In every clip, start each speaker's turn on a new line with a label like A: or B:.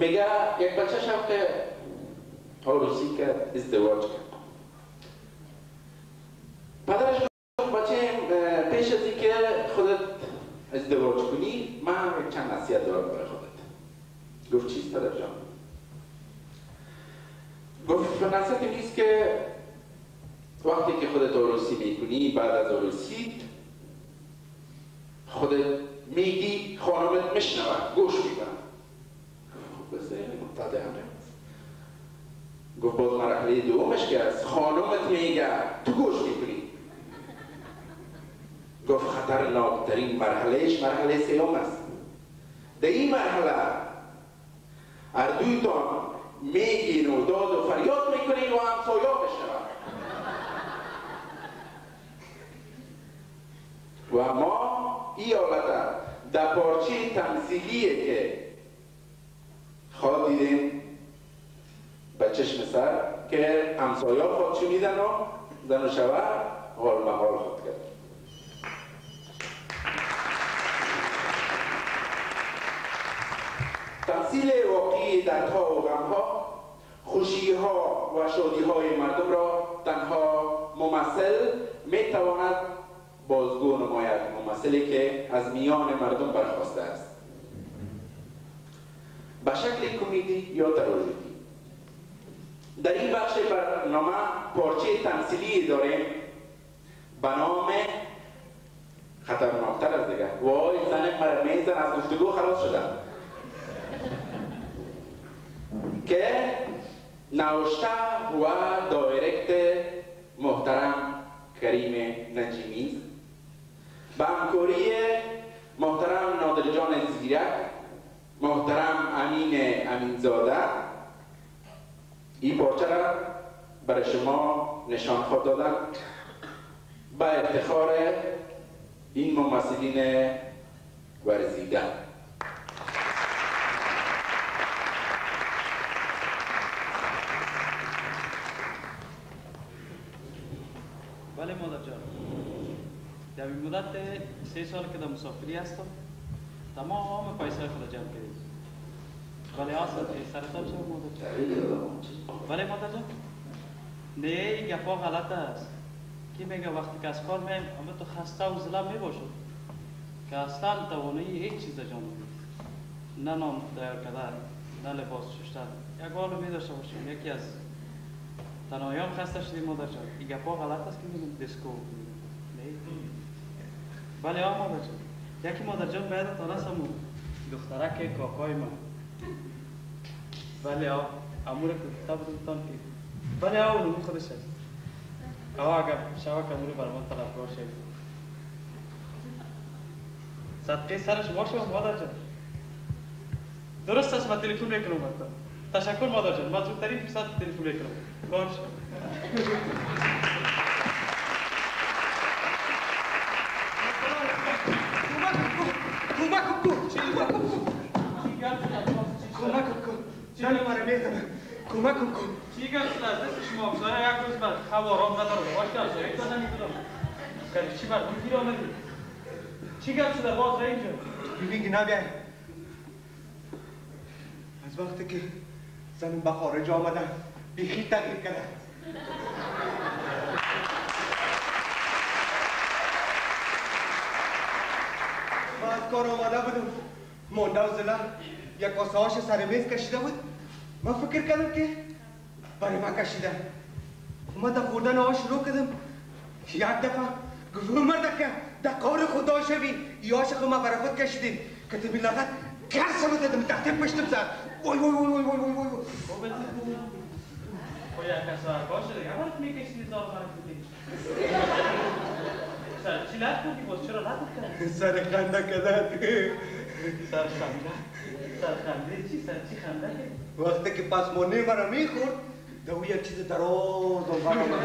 A: میگه یک بچه شب که عروسی کرد ازدواج کرد. پدرش گفت بچه پیش از اینکه خودت ازدواج کنی من چند نصیحت دارم برای خودت. گفت چیست پدر جان؟ گفت نصیحت نیست که وقتی که خودت عروسی می‌کنی بعد از عروسی خودت میگی خانمت میشنود گوش می‌کنم همه گفت باز مرحله دومش که از خانمت میگه تو گوش می‌کنی. گفت خطرناکترین مرحلهش مرحله سیوم است. در این مرحله اردویتان میگین و داد و فریاد می‌کنین و همسایا بشنون. و ما این حالت در پارچه تمثیلیه که خواه دیدیم به چشم سر که همسایا خودشو میدن و زن و شوهر حال محال خود کرد. تمثیل واقعی دردها و غمها خوشی ها و شادی های مردم را تنها ممثل می تواند بازگو نماید. ممثلی که از میان مردم برخواسته است. به شکل کمدی یا تراژدی در این بخش برنامه پارچه تمثیلی داریم به نام خطرناکتر از دیگه وای زن مرد میزن از گفتگو خلاص شدن که نوشته و دایرکت محترم کریم نجیمی. به همکاری محترم نادر جان زیرک. محترم امین امینزاده. این پارچه را برای شما نشان خود دادم به افتخار این ممثلین ورزیده.
B: بله مادر جان. در مدت سه سال که در مسافری هستم. تمام پیسه خود جمع کردیم. بله آسان سرطان مادر جان بله مادر جان نه این گفا غلط است کی میگه وقتی که از کار میم اما تو خسته و زلم می‌باشد که اصلا توانایی هیچ چیز جان نه نام تیار کردن نه لباس شستن یک حالو می داشته باشیم یکی از تنهایان خسته شدیم مادر جان این گپا غلط است که میگم نه بله آ مادر جان یکی مادر جان باید تانستم دخترک کاکای من Vale, ó. A Amura cantava do Tampi. Vale, ó, não vou deixar. Ó, achava que a Amura para montar a procha. صدقه سرش باشه مادر جان درست است ما تلفن میکنم حتی تشکر مادر جان ما زودترین فرصت تلفن میکنم باشه
C: کمک کن.
B: چی گفت از دست شما بزاره یک روز بعد خوارام ندارم. باش که از یک تا نمی‌دونم کاری چی بردم گیر آمدی چی گفت شده؟ باز را اینجا
C: ببین که نبیای از وقتی که زنم به خارج آمدن بیخی تغییر کردن از کار آمده بودم. مانده و زلن یک هاش سر میز کشیده بود. من فکر کردم که برای من کشیدن در خوردن آش شروع کردم یک دفعه گفت مرد که در کار خدا شوی یا عاشق ما برای خود کشیدین که تو لغت گرسم دادم تحت پشتم زد وای وای وای وای وای وای وای
B: خب خب یک کس باشه دیگه اول میکشیدی زار برای بودی سر چی لط کردی باز چرا لط کردی
C: سر خنده کردن
B: سر خنده سر خنده چی سر چی خنده
C: وقتی که پس مانه مرا می‌خورد دو یک چیز دراز آمد آمد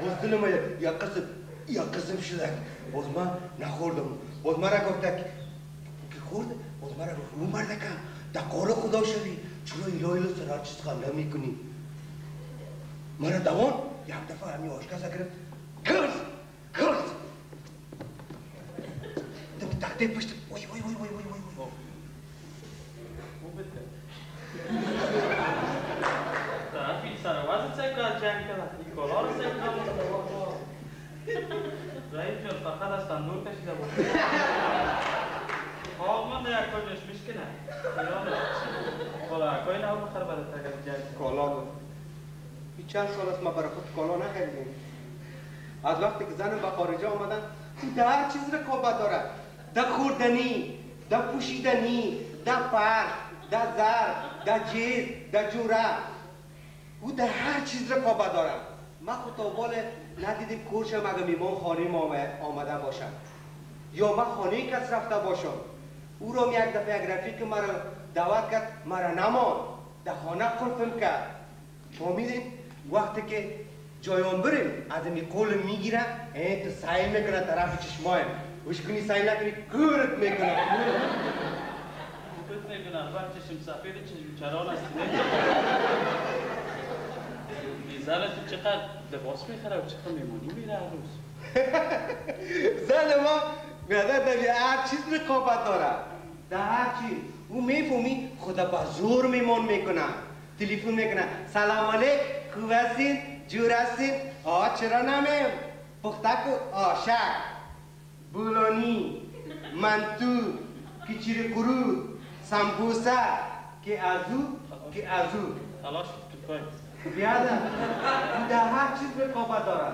C: باز دل ما یک قسم یک قسم شده باز من نخوردم باز مرا گفت که خورد باز مرا گفت او مرد که در کار خدا شوی چرا ایلا ایلا سر هر چیز خنده می‌کنی مرا دوان یک دفعه همی آشکسه کرد کرد کرد دم تخته پشت وای وای وای وای وای وای
B: خوب بده جنگ کرد. این کالا رو کنم رئیس جان فقط از تندور کشیده بود. خواب من یک کجاش میشکنه حالا اکای نو بخر برای تگر جنگ.
C: کالا بود. این چند سال است ما برای خود کالا نخریدیم. از وقتی که زنم به خارجه آمدن او در هر چیز رقابت داره. در خوردنی در پوشیدنی در فرق در زر در جیز در جوره. او در هر چیز رقابت داره من خود تا ندیدیم کورشم اگه میمان خانه ما آمده باشم یا من خانه کس رفته باشم. او رو یک دفعه یک رفیق مرا دعوت کرد مرا نمان در خانه قلفم کرد. فهمیدین وقتی که جایان بریم از این قول می‌گیره این تو سعی می‌کنه طرف چشمای وش کنی سعی نکنی کورت می‌کنه.
B: فکر می‌کنه. البته چشم سفید چشم چران است. زن تو چقدر لباس می‌خره و چقدر میمونی میره هر روز.
C: زن ما میاده در هر چیز رقابت داره. در هر چیز. او می‌فهمی خدا با زور میمون می‌کنه. تلفن می‌کنه. سلام علیک خوب هستین جور هستین آه چرا نمیم؟ پختک و آشک بولانی منتو. کچیر کرود سمبوسه. که ازو که ازو
B: تلاش تو پای
C: بیاده در هر چیز رقابت داره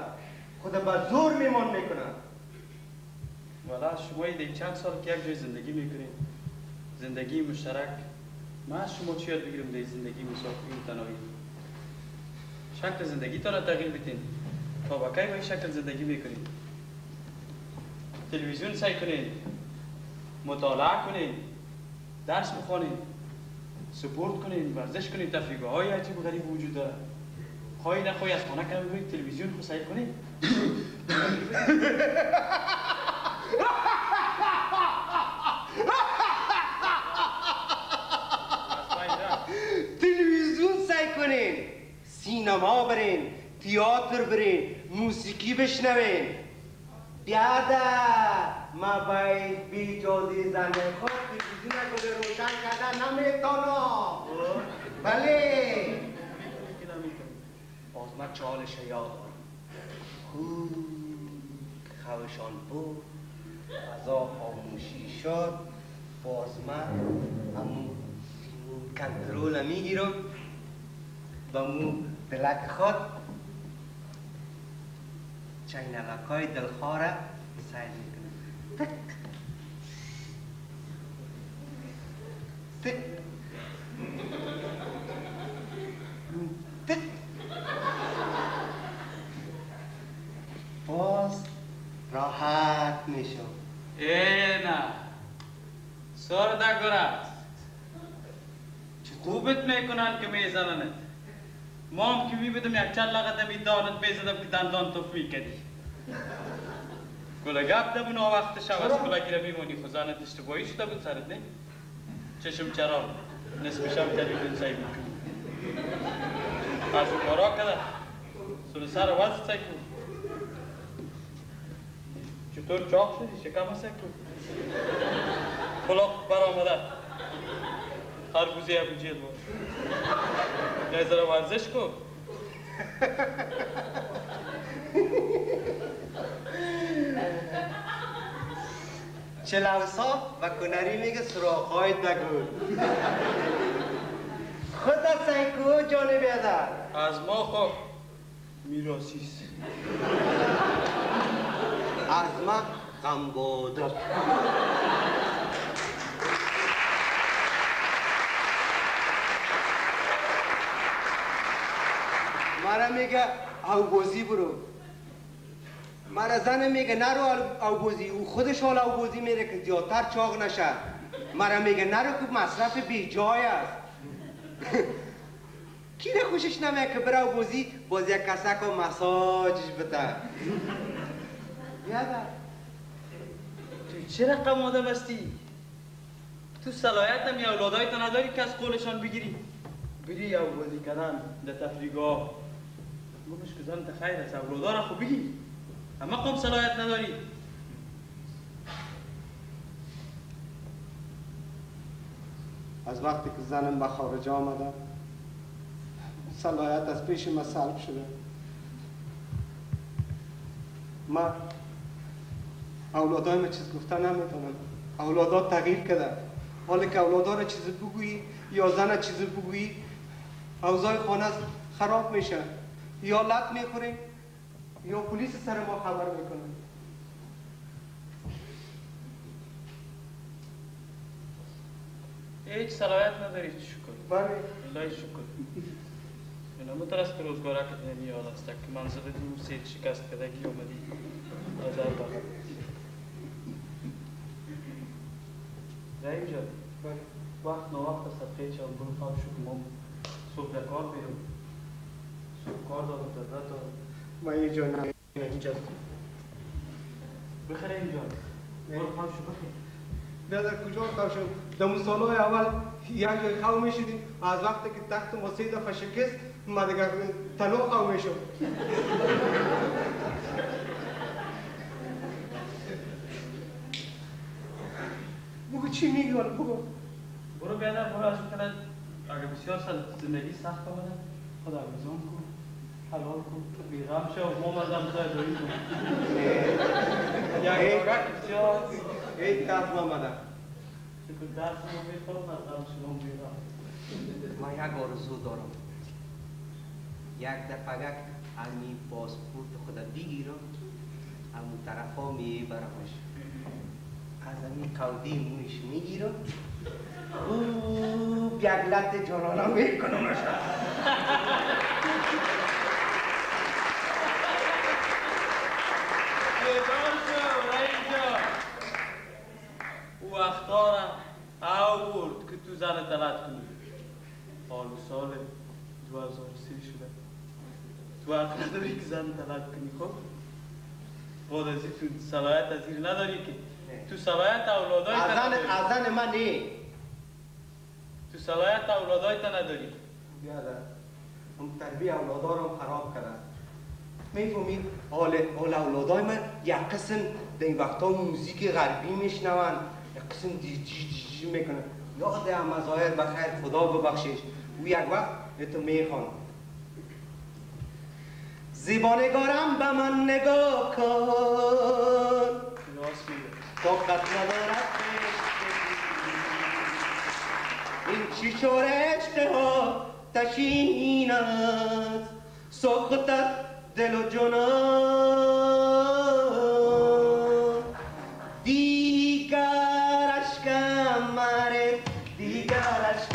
C: خدا با زور میمون می‌کنه
B: والا شما ایده چند سال که یک جای زندگی می‌کنید زندگی مشترک. ما از شما چی یاد بگیرم در زندگی مسافری تنهایی؟ شکل زندگی تا تغییر بیتین تا با کی با شکل زندگی می‌کنید تلویزیون سعی کنید مطالعه کنید درس بخونید سپورت کنید ورزش کنید تفریح های عجیب غریب وجود داره. خواهی نخواهی از خانه کنید بروید تلویزیون خو سعی کنید
C: تلویزیون سعی کنین سینما برین تئاتر برین موسیقی بشنوین. بیاده ما باید بی جادی زنه خود تلویزیون رو به روشن کردن نمی‌تونم بله. باز ما چالش یاد خوشان بود. غذا خاموشی شد. باز من همون کنترول می‌گیرم. با مو دلک خود. چینلک های دلخواره سعی می‌کنم. تک تک تک باز راحت میشم
B: ای نه سر دگرد خوبت می‌کنن که میزننت ما هم که میبودم یک چند لغت می دانت بیزدم که دندان توف میکدی گله گپ دمون ها وقت شب از گله گیره میمونی؟ خزانت اشتباهی شده بود سرت نه؟ چشم چرا نصف شب تلویزیون سعی می‌کنی. از اون کارا کده سر سر وزد سعی کن. چطور چاق شدی؟ شکم سعی کن. خلاق برآمده. خربوزه ابو جیل باش یه ذره ورزش کن.
C: چلوسا و کنری میگه سراخهای دگو خدا سنکو جان بیادر
B: از ما خب. میراسیست
C: از ما غم بودر مرا میگه اوبوزی برو. مرا میگه نرو اوبوزی او خودش حال اوبوزی میره که زیادتر چاق نشه. مرا میگه نرو که مصرف بی جای است. کی نه خوشش نمیاد که بره اوبوزی باز یک کسک و مساجش بده. یادم
B: تو چه رقم آدم هستی؟ تو صلاحیت هم یا اولادایت نداری که از قولشان بگیری. بری یا بازی کردن. در تفریگاه گمش که زن خیر است. اولادا را خوب اما قوم صلاحیت نداری.
C: از وقتی که زنم به خارج آمدم صلاحیت از پیش ما سلب شده. ما اولادای ما چیز گفتن نمی‌تونم اولادات تغییر کرده. حالا که اولادها را چیز بگویی یا زن چیز بگویی اوضاع خانه خراب میشه. یا لط می‌خوریم. یا پلیس سر ما خبر می‌کنه.
B: هیچ صلاحیت ندارید شکر؟
C: بله.
B: الله شکر. اینا مترس که روزگاره که نیال است. که منزل دو سید شکست کدگی اومدی. از اربا رحیم جان
C: بله.
B: وقت نا وقت صدقه چند برو خواب که ما صبح کار بیرون. صبح کار دارم در رد دارم
C: ما اینجا. نه اینجا.
B: برو خواب شو بخیر
C: نه در کجا شد در اون سالهای اول یک جای خواه می‌شدیم. از وقتی که تخت ما سه دفعه شکست ما دیگه تنها خواه می‌شد بگو چی میگی حالا؟ بگو.
B: برو بیادر برو از کنه اگر بسیار سال زندگی سخت آمده خدا رمضان کن. حلال کن بیغم شو ما مزم زای دوید کن یک بارک بسیار
C: ای کاف محمد
B: شکر درس ما می‌خورم از غم شما بیغم
D: من یک دفعه امی پاسپورت خدا بگیرم امو طرفا میبرمش از امی کودی مونش می‌گیرم او بیگلت جانانا میکنمش
B: بیدار شو رئیس او اختارم او برد که تو زن تلت کنی حال و سال 2003 شده تو حق نداری که زن تلت کنی خب بعد از تو صلاحیت از این نداری که؟ تو صلاحیت اولادای تا
C: ازن ازن من نه.
B: تو صلاحیت اولادای تا نداری.
C: بیادر اون تربیه اولادارم خراب کرده. می‌فهمی؟ حال حال اولادای من یک قسم در این وقتا موزیک غربی میشنون. یک قسم دی جی دی جی می‌کنن. یاد هم مظاهر بخیر. خدا ببخشش. او یک وقت تو می‌خوان. زیبانگارم به من نگاه کن.
B: میگه
C: طاقت ندارد این چی شور اشتها تشین است؟ ساختت دل و جنان دیگر اشکم مره دیگر اشکم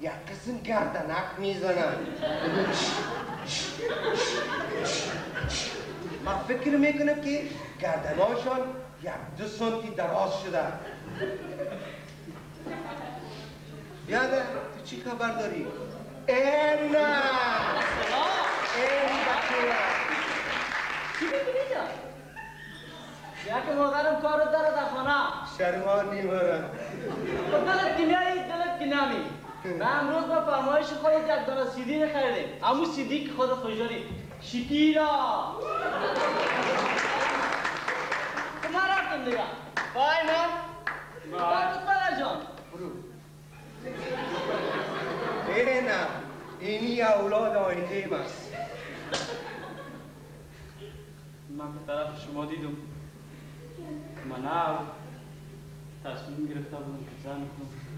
C: یک قسم گردنک می‌زنن من فکر می‌کنم که گردنهاشان یک دو سانتی دراز شده. یاده تو چی خبر داری؟ ای نه. ای بچه
E: چی می‌بینی جان؟ یک مادرم کار داره در خانه.
C: شرمان نیمارن
E: خب دلت دلت کنیامی و امروز با فرمایش خودت یک دانه سیدی خریدیم امو سیدی که خودت خوش داری شکیرا خب ما رفتیم دیگه. بای من بای بای جان.
C: ای نه. اینی اولاد آینده ماست
B: من به طرف شما دیدم. من او تصمیم گرفته بودم که زن کنم.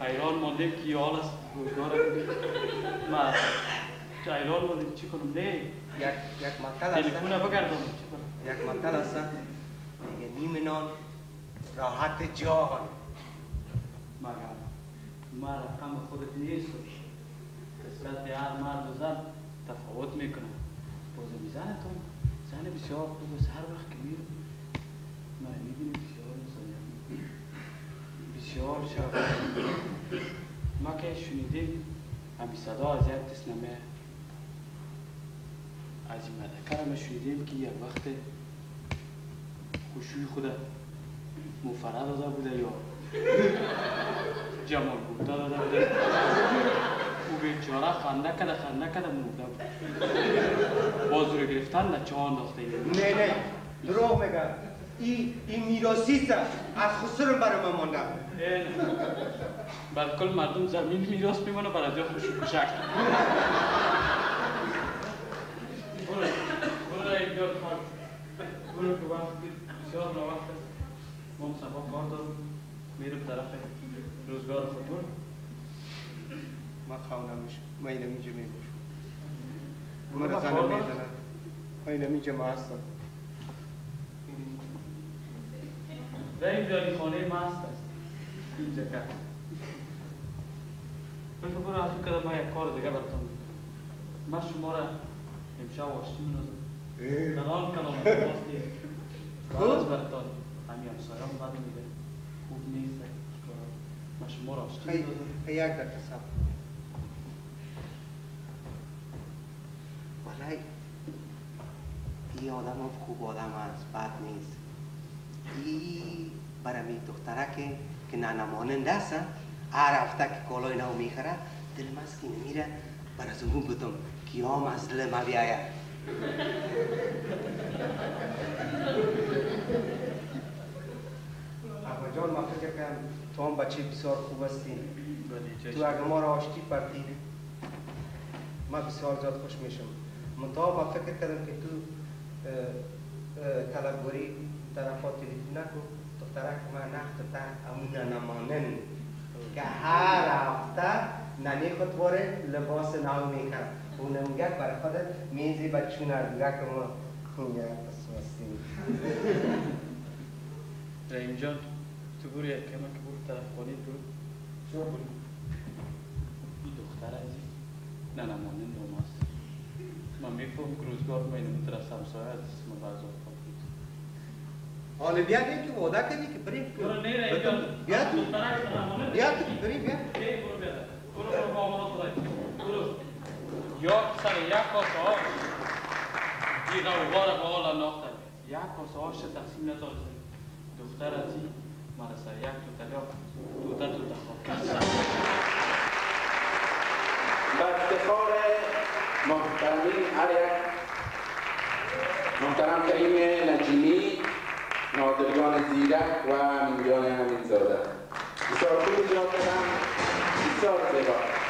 B: حیران مانده که یه حال است روزگار من حیران مانده چی کنم؟ نه.
C: یک یک مطل
B: تلفون
C: هست
B: بگردم.
C: یک مطل هست میگه نیم نان راحت جان.
B: مگر ما رقم خودت نیست. قسمت هر مرد و زن تفاوت می‌کنه بازم زنتون زن بسیار خوب است. هر وقت که میرم من می‌بینی بسیار انسانی بسیار شب ما که شنیدیم همی صدا از یک تسنمه از این مدکر هم شنیدیم که یک وقت خوشوی خوده مفره داده بوده یا جمال بوده داده بوده. او بیچاره خنده کده خنده کده مرده بود. باز رو گرفتن در چه انداخته
C: نه نه. دروغ میگه. این میراثی است. از خسر برای من مانده
B: بر کل مردم زمین میراث میمونه برای جا خوش و کشک برو برو اینجا کار برو که وقت بسیار نوقت است ما هم سبا کار دارم میرم طرف روزگار خود برو
C: من خواهم نمیشه من اینم اینجا من
B: با
C: زنم. می‌زنم من اینم اینجا ما هستم
B: در اینجا این خانه مست است کده من یک کار دیگه براتون من شما را امشب آشتی می‌نازم در آن کلام خواستی بعد از برتان همین همسایه هم بد میده خوب نیست من شما را آشتی
C: یک دقیقه صبر
D: والله این آدم هم خوب آدم است بد نیست این برای دختره که که نانماننده است هر هفته که کالای نو می‌خره دلم است که نمیره برای زمون بودم که هم از دل ما بیاید
C: ابا جان من فکر کنم تو هم بچه بسیار خوب هستی.
B: ولی
C: تو. اگه ما را آشتی پرتی من بسیار زیاد خوش میشم. منتها من فکر کردم که تو اه، اه، طلبگاری طرفا تلفن نکن. دخترک من نخت تا امون نمانن که هر هفته ننی خود واره لباس نو میکن اون نمگه برای خودت میزی بچون که ما خونگه پس وستیم
B: رحیم جان تو برو یک کمه که برو طرف برو
C: شو بودی؟
B: این دختر عزیز. نه نه مانه نام است من میفهم که روزگار ما اینو میتر از همسایه از اسم بعض اوقات بود
C: حالا بیا بیا که وعده کردی که بریم
B: برو نه رحیم جان
C: بیا تو
B: دخترک نه مانه
C: بیا تو بریم بیا
B: ای برو بیا برو برو با ما خدای برو یا سر یک کاس آش این غوغا را به حال انداخته یک کاس آش تقسیم نداد دختر عزیز مرا سر یک تو تلیا تو تا تو تا خواهد
A: و افتخار محترمین هر یک محترم کریم نجیمی نادریان زیرک و میلیان همین زاده بسیار خوب اجرا کردن بسیار زیبا